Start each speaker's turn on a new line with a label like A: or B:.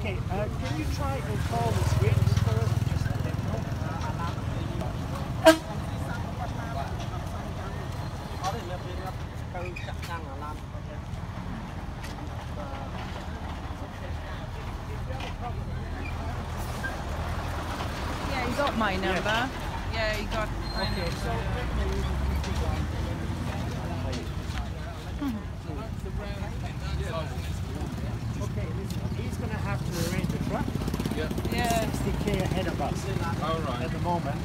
A: Uh, can you try and call the switch for us? Just let them know.
B: có thể nhập đến gặp căng chặn căng là làm
C: Yeah, he got my number. Yeah, he got my
A: Okay,
C: number.
A: so let
C: Yeah.
A: 60k ahead of us
D: All right.
A: at the moment.